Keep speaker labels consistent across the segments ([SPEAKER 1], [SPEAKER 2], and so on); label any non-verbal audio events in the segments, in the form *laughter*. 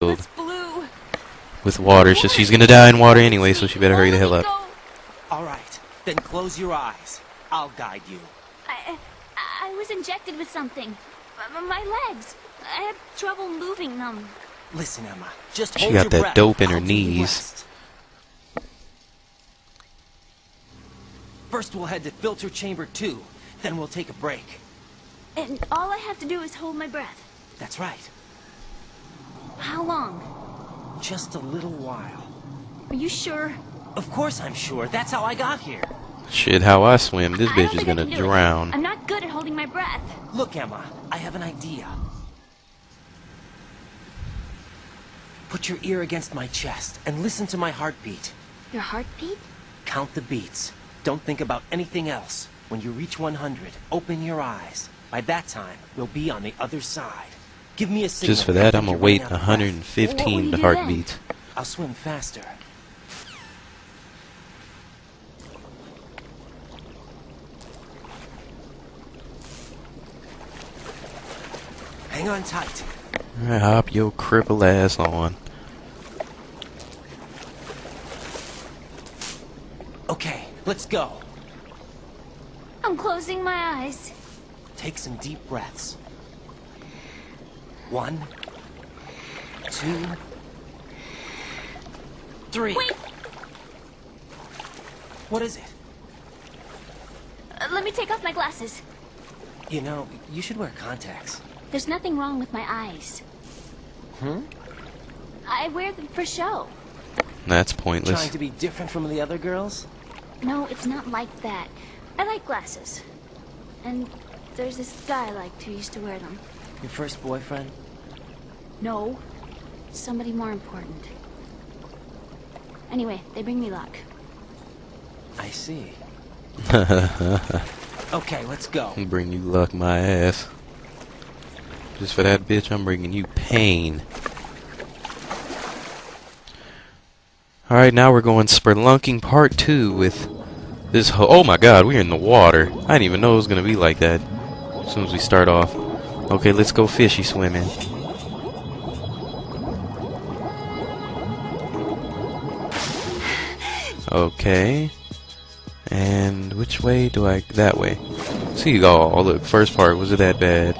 [SPEAKER 1] filled
[SPEAKER 2] It's blue.
[SPEAKER 1] with water. So she's gonna die in water anyway, so she better hurry the hell up.
[SPEAKER 3] All right, then close your eyes. I'll guide you.
[SPEAKER 2] I, I was injected with something. M- My legs. I have trouble moving them.
[SPEAKER 3] Listen, Emma, just
[SPEAKER 1] She got
[SPEAKER 3] your
[SPEAKER 1] that
[SPEAKER 3] breath.
[SPEAKER 1] dope in her
[SPEAKER 3] I'll
[SPEAKER 1] knees.
[SPEAKER 3] First, we'll head to filter chamber two. Then we'll take a break.
[SPEAKER 2] And all I have to do is hold my breath.
[SPEAKER 3] That's right.
[SPEAKER 2] How long?
[SPEAKER 3] Just a little while.
[SPEAKER 2] Are you sure?
[SPEAKER 3] Of course I'm sure. That's how I got here.
[SPEAKER 1] Shit, how I swim. This
[SPEAKER 2] I don't
[SPEAKER 1] bitch is
[SPEAKER 2] I
[SPEAKER 1] gonna
[SPEAKER 2] can do it.
[SPEAKER 1] drown.
[SPEAKER 2] I'm not good at holding my breath.
[SPEAKER 3] Look, Emma, I have an idea. Put your ear against my chest and listen to my heartbeat.
[SPEAKER 2] Your heartbeat?
[SPEAKER 3] Count the beats. Don't think about anything else. When you reach 100, open your eyes. By that time, we'll be on the other side. Give me a signal.
[SPEAKER 1] Just for that, I'm gonna wait
[SPEAKER 3] run out of breath.
[SPEAKER 2] What will
[SPEAKER 1] 115
[SPEAKER 2] you do
[SPEAKER 1] heartbeats.
[SPEAKER 3] I'll swim faster. Hang on tight.
[SPEAKER 1] Alright, hop your cripple ass on.
[SPEAKER 3] Okay, let's go.
[SPEAKER 2] I'm closing my eyes.
[SPEAKER 3] Take some deep breaths. One, two, three.
[SPEAKER 2] Wait!
[SPEAKER 3] What is it?
[SPEAKER 2] Uh, let me take off my glasses.
[SPEAKER 3] You know, you should wear contacts.
[SPEAKER 2] There's nothing wrong with my eyes.
[SPEAKER 3] Hmm?
[SPEAKER 2] I wear them for show.
[SPEAKER 1] That's pointless.
[SPEAKER 3] Trying to be different from the other girls?
[SPEAKER 2] No, it's not like that. I like glasses. And there's this guy I liked who used to wear them.
[SPEAKER 3] Your first boyfriend?
[SPEAKER 2] No. Somebody more important. Anyway, they bring me luck.
[SPEAKER 3] I see. *laughs* Okay, let's go.
[SPEAKER 1] Bring you luck, my ass. Just for that bitch, I'm bringing you pain. Alright, now we're going spelunking part 2 with this ho- Oh my god, we're in the water. I didn't even know it was gonna be like that. As soon as we start off. Okay, let's go fishy swimming. Okay. And which way do I... That way. See you all. Oh, look, first part, was it that bad?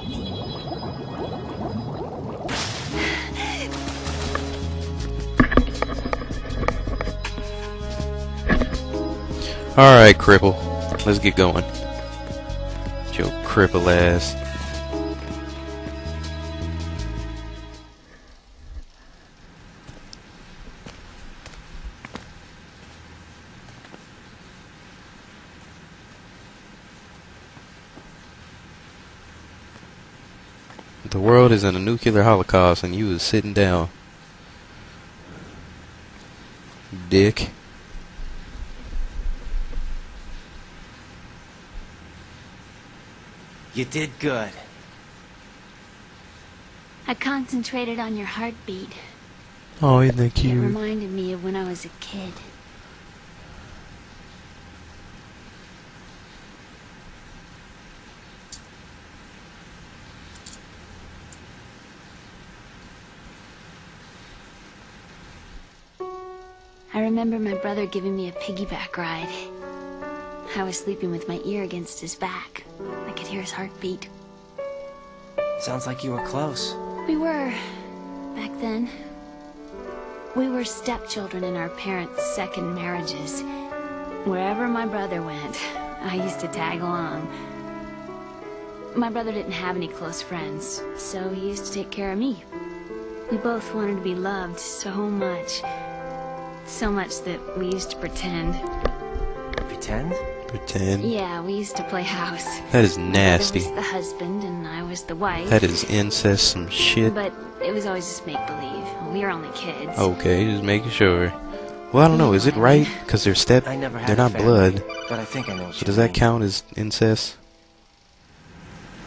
[SPEAKER 1] Alright, cripple. Let's get going. Your cripple ass. The world is in a nuclear holocaust and you is sitting down. Dick.
[SPEAKER 3] You did good.
[SPEAKER 2] I concentrated on your heartbeat.
[SPEAKER 1] Oh, isn't that
[SPEAKER 2] It
[SPEAKER 1] cute?
[SPEAKER 2] reminded me of when I was a kid. I remember my brother giving me a piggyback ride. I was sleeping with my ear against his back. I could hear his heartbeat.
[SPEAKER 3] Sounds like you were close.
[SPEAKER 2] We were, back then. We were stepchildren in our parents' second marriages. Wherever my brother went, I used to tag along. My brother didn't have any close friends, so he used to take care of me. We both wanted to be loved so much. So much that we used to pretend.
[SPEAKER 3] Pretend?
[SPEAKER 1] Pretend.
[SPEAKER 2] Yeah, we used to play house.
[SPEAKER 1] That is
[SPEAKER 2] My brother
[SPEAKER 1] nasty.
[SPEAKER 2] was the husband and I was the wife.
[SPEAKER 1] That is incest some shit.
[SPEAKER 2] But it was always just make-believe. We were only kids.
[SPEAKER 1] Okay, just making sure. Well, I don't know. Is it right? Because they're step.
[SPEAKER 3] I never had
[SPEAKER 1] They're not
[SPEAKER 3] family,
[SPEAKER 1] blood.
[SPEAKER 3] But I think I know what
[SPEAKER 1] So does that
[SPEAKER 3] mean.
[SPEAKER 1] count as incest?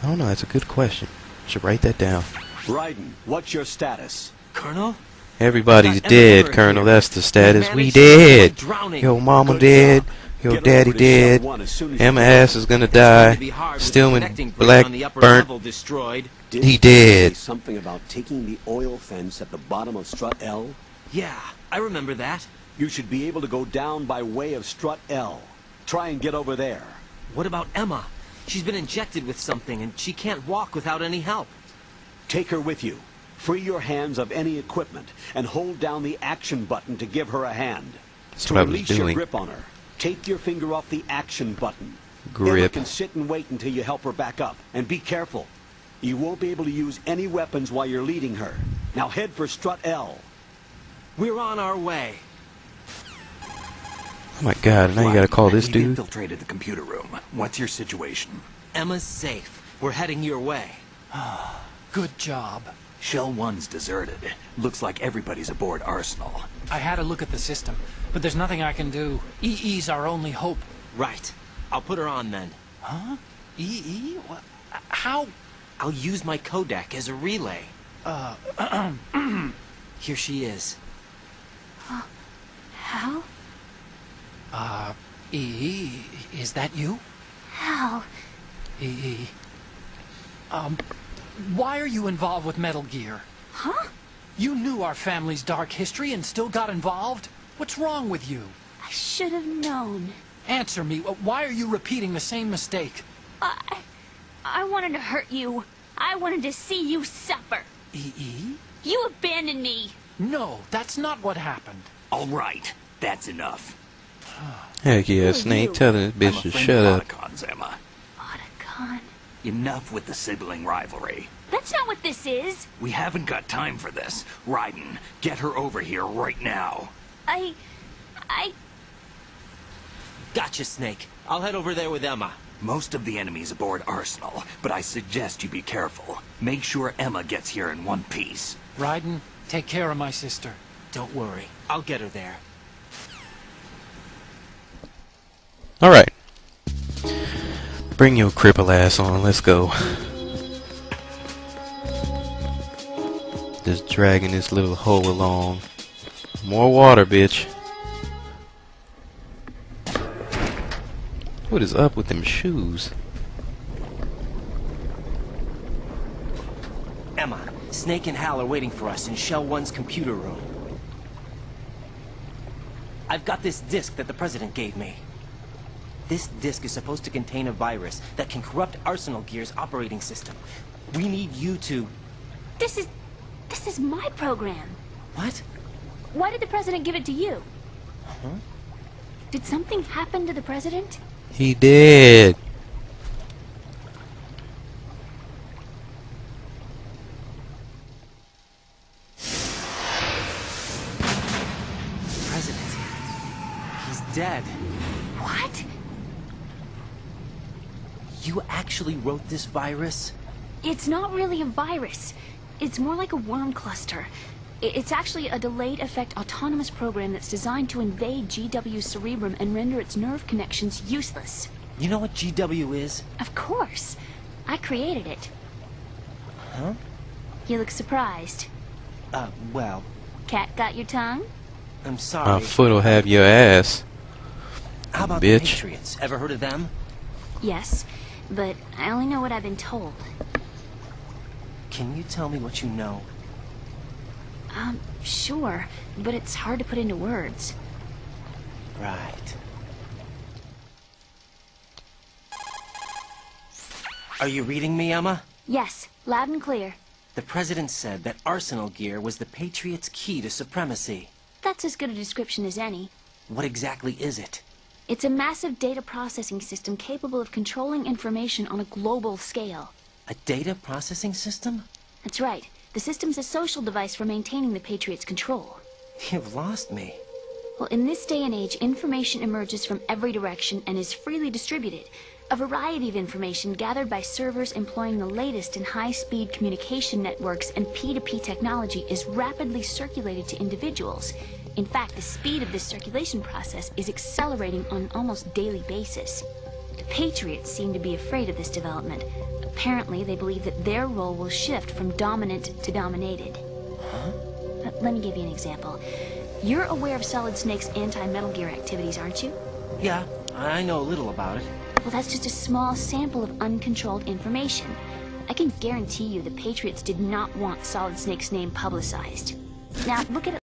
[SPEAKER 1] I don't know. That's a good question. Should write that down.
[SPEAKER 4] Raiden, what's your status?
[SPEAKER 3] Colonel?
[SPEAKER 1] Everybody's dead, Colonel.
[SPEAKER 3] here.
[SPEAKER 1] That's the status.
[SPEAKER 3] We
[SPEAKER 1] We
[SPEAKER 3] managed to avoid
[SPEAKER 1] dead.
[SPEAKER 3] drowning.
[SPEAKER 1] Your mama
[SPEAKER 4] Good
[SPEAKER 1] dead.
[SPEAKER 4] job.
[SPEAKER 1] Your
[SPEAKER 4] Get
[SPEAKER 1] daddy
[SPEAKER 4] over to
[SPEAKER 1] dead.
[SPEAKER 4] One as soon as you
[SPEAKER 1] Emma
[SPEAKER 4] can.
[SPEAKER 1] ass is gonna
[SPEAKER 3] It's going
[SPEAKER 1] die.
[SPEAKER 3] to be hard with the
[SPEAKER 1] Stillman black
[SPEAKER 3] on the upper
[SPEAKER 1] burnt
[SPEAKER 3] level destroyed.
[SPEAKER 4] Did
[SPEAKER 1] He
[SPEAKER 4] you
[SPEAKER 1] did.
[SPEAKER 4] something about taking the oil fence at the bottom of Strut L?
[SPEAKER 3] Yeah, I remember that.
[SPEAKER 4] You should be able to go down by way of Strut L. Try and get over there.
[SPEAKER 3] What about Emma? She's been injected with something and she can't walk without any help.
[SPEAKER 4] Take her with you. Free your hands of any equipment and hold down the action button to give her a hand.
[SPEAKER 1] That's
[SPEAKER 4] to
[SPEAKER 1] what I was
[SPEAKER 4] release your grip on her, take your finger off the action button.
[SPEAKER 1] Grip.
[SPEAKER 4] Emma can sit and wait until you help her back up. And be careful. You won't be able to use any weapons while you're leading her. Now head for Strut L.
[SPEAKER 3] We're on our way.
[SPEAKER 1] Oh my god, now you gotta call this
[SPEAKER 5] We've
[SPEAKER 1] dude.
[SPEAKER 5] infiltrated the computer room. What's your situation?
[SPEAKER 3] Emma's safe. We're heading your way. *sighs*
[SPEAKER 6] Good job.
[SPEAKER 5] Shell 1's deserted. Looks like everybody's aboard Arsenal.
[SPEAKER 6] I had a look at the system, but there's nothing I can do. EE's our only hope.
[SPEAKER 3] Right. I'll put her on then. Huh?
[SPEAKER 6] EE? What? How?
[SPEAKER 3] I'll use my Codec as a relay.
[SPEAKER 6] Uh, *clears throat*
[SPEAKER 3] Here she is.
[SPEAKER 2] Hal?
[SPEAKER 6] uh, EE, is that you?
[SPEAKER 2] Hal?
[SPEAKER 6] EE. Um, why are you involved with Metal Gear?
[SPEAKER 2] Huh?
[SPEAKER 6] You knew our family's dark history and still got involved? What's wrong with you?
[SPEAKER 2] I should have known.
[SPEAKER 6] Answer me. Why are you repeating the same mistake?
[SPEAKER 2] I... I wanted to hurt you. I wanted to see you suffer.
[SPEAKER 6] EE?
[SPEAKER 2] You abandoned me.
[SPEAKER 6] No, that's not what happened.
[SPEAKER 5] All right, that's enough.
[SPEAKER 1] Heck yeah,
[SPEAKER 2] are
[SPEAKER 1] Snake,
[SPEAKER 2] you?
[SPEAKER 1] tell this bitch to shut up.
[SPEAKER 5] Otacon's, Emma.
[SPEAKER 2] Otacon.
[SPEAKER 5] Enough with the sibling rivalry.
[SPEAKER 2] That's not what this is.
[SPEAKER 5] We haven't got time for this. Raiden, get her over here right now.
[SPEAKER 2] I... I...
[SPEAKER 3] Gotcha, Snake. I'll head over there with Emma.
[SPEAKER 5] Most of the enemies aboard Arsenal, but I suggest you be careful. Make sure Emma gets here in one piece.
[SPEAKER 6] Raiden, take care of my sister.
[SPEAKER 3] Don't worry. I'll get her there.
[SPEAKER 1] Alright. Bring your cripple ass on, let's go. Just dragging this little hoe along. More water, bitch. What is up with them shoes?
[SPEAKER 3] Emma, Snake and Hal are waiting for us in Shell 1's computer room. I've got this disk that the President gave me. This disk is supposed to contain a virus that can corrupt Arsenal Gear's operating system. We need you to...
[SPEAKER 2] This is... This is my program.
[SPEAKER 3] What?
[SPEAKER 2] Why did the President give it to you? Huh? Did something happen to the President?
[SPEAKER 1] He did.
[SPEAKER 3] You actually wrote this virus?
[SPEAKER 2] It's not really a virus. It's more like a worm cluster. It's actually a delayed effect autonomous program that's designed to invade GW's cerebrum and render its nerve connections useless.
[SPEAKER 3] You know what GW is?
[SPEAKER 2] Of course. I created it.
[SPEAKER 3] Huh?
[SPEAKER 2] You look surprised.
[SPEAKER 3] Uh, well,
[SPEAKER 2] Cat got your tongue?
[SPEAKER 3] I'm sorry.
[SPEAKER 1] My foot'll have your ass.
[SPEAKER 3] How about the
[SPEAKER 1] bitch.
[SPEAKER 3] Patriots? Ever heard of them?
[SPEAKER 2] Yes, but I only know what I've been told.
[SPEAKER 3] Can you tell me what you know?
[SPEAKER 2] Um, sure, but it's hard to put into words.
[SPEAKER 3] Right. Are you reading me, Emma?
[SPEAKER 2] Yes, loud and clear.
[SPEAKER 3] The President said that Arsenal Gear was the Patriots' key to supremacy.
[SPEAKER 2] That's as good a description as any.
[SPEAKER 3] What exactly is it?
[SPEAKER 2] It's a massive data processing system capable of controlling information on a global scale.
[SPEAKER 3] A data processing system?
[SPEAKER 2] That's right. The system's a social device for maintaining the Patriots' control.
[SPEAKER 3] You've lost me.
[SPEAKER 2] Well, in this day and age, information emerges from every direction and is freely distributed. A variety of information gathered by servers employing the latest in high-speed communication networks and P2P technology is rapidly circulated to individuals. In fact, the speed of this circulation process is accelerating on an almost daily basis. The Patriots seem to be afraid of this development. Apparently, they believe that their role will shift from dominant to dominated. Uh, Let me give you an example. You're aware of Solid Snake's anti-Metal Gear activities, aren't you?
[SPEAKER 3] Yeah, I know a little about it.
[SPEAKER 2] Well, that's just a small sample of uncontrolled information. I can guarantee you the Patriots did not want Solid Snake's name publicized. Now, look at it